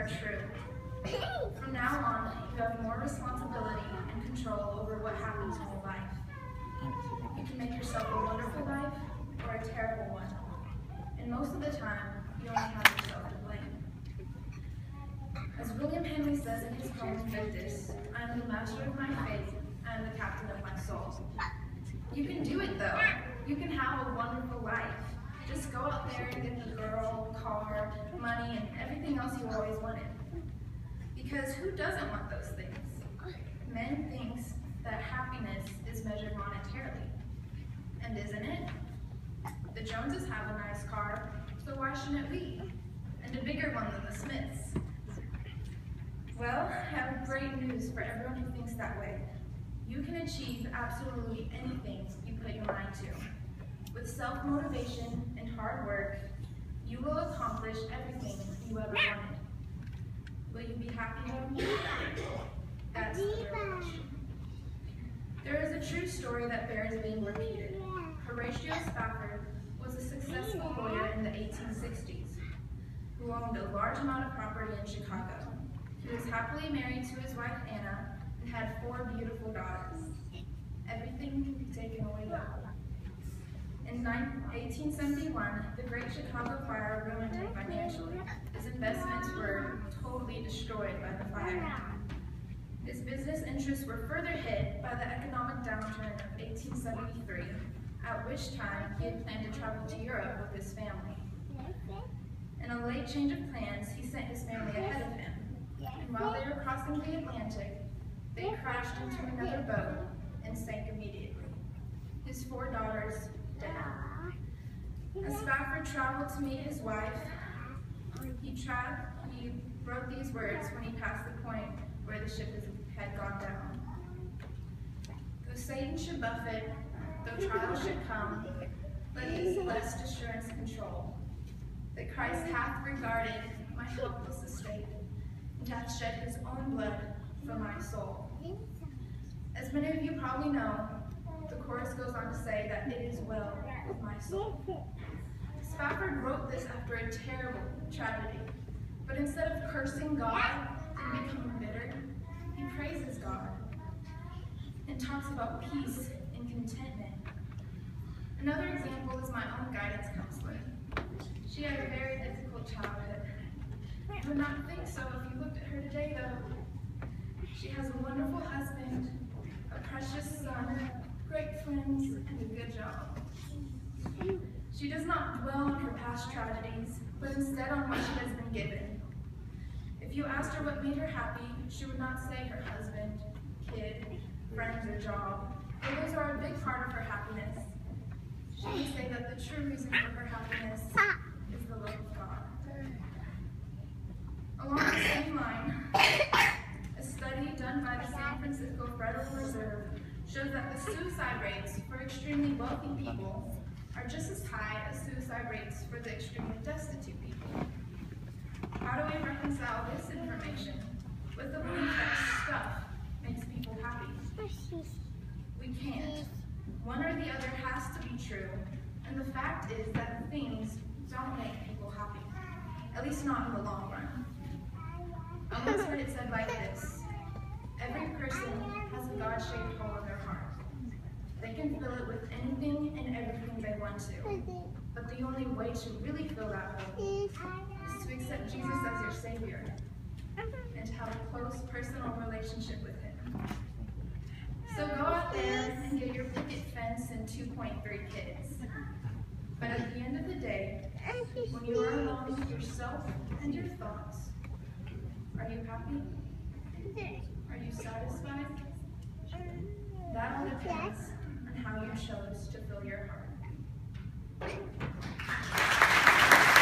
are true. From now on, you have more responsibility and control over what happens in your life. You can make yourself a wonderful life or a terrible one. And most of the time, you only have yourself to blame. As William Henley says in his poem Invictus, I am the master of my fate, I am the captain of my soul. You can do it though. You can have a wonderful life. And get the girl, car, money, and everything else you always wanted. Because who doesn't want those things? Men thinks that happiness is measured monetarily. And isn't it? The Joneses have a nice car, so why shouldn't we? And a bigger one than the Smiths. Well, I have great news for everyone who thinks that way. You can achieve absolutely anything you put your mind to. With self-motivation hard work, you will accomplish everything you ever wanted. Will you be happy though? That's the question. There is a true story that bears being repeated. Horatio Spafford was a successful lawyer in the 1860s who owned a large amount of property in Chicago. He was happily married to his wife Anna and had four beautiful daughters. Everything can be taken away though. In 1871, the Great Chicago Fire ruined him financially. His investments were totally destroyed by the fire. His business interests were further hit by the economic downturn of 1873, at which time he had planned to travel to Europe with his family. In a late change of plans, he sent his family ahead of him, and while they were crossing the Atlantic, they crashed into another boat and sank immediately. His four daughters. As Spafford traveled to meet his wife, he, he wrote these words when he passed the point where the ship had gone down. Though Satan should buffet, though trials should come, let his blessed assurance control, that Christ hath regarded my helpless estate, and hath shed his own blood for my soul. As many of you probably know, the chorus goes on to say that it is well with my soul. Spafford wrote this after a terrible tragedy, but instead of cursing God and becoming bitter, he praises God and talks about peace and contentment. Another example is my own guidance counselor. She had a very difficult childhood. You would not think so if you looked at her today, though. She has a wonderful husband, a precious son, great friends, and a good job. She does not dwell on her past tragedies, but instead on what she has been given. If you asked her what made her happy, she would not say her husband, kid, friends, or job, but those are a big part of her happiness. She would say that the true reason for her happiness is the love of God. Along the same line, a study done by the San Francisco Federal Reserve shows that the suicide rates for extremely wealthy people are just as high as suicide rates for the extremely destitute people. How do we reconcile this information with the belief that stuff makes people happy? We can't. One or the other has to be true, and the fact is that things don't make people happy, at least not in the long run. I once heard it said like this, every person has a God-shaped hole in their heart. They can fill it with anything and everything they want to, but the only way to really fill that hole is to accept Jesus as your Savior and to have a close personal relationship with Him. So go out there and get your picket fence and 2.3 kids. But at the end of the day, when you are alone with yourself and your thoughts, are you happy? Are you satisfied? That all depends chose to fill your heart.